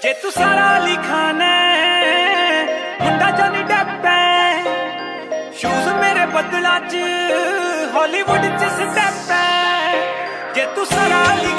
ਤੂੰ ਸਾਰਾ ਲਿਖਾਣਾ ਮੁੰਡਾ ਜਾਨੀ ਡੱਪੈ ਸ਼ੂਜ਼ ਮੇਰੇ ਬਦਲਾ ਚ ਹਾਲੀਵੁੱਡ ਚ ਸਟੈਪ ਹੈ ਜੇ ਤੂੰ ਸਾਰਾ ਲਿਖਾਣਾ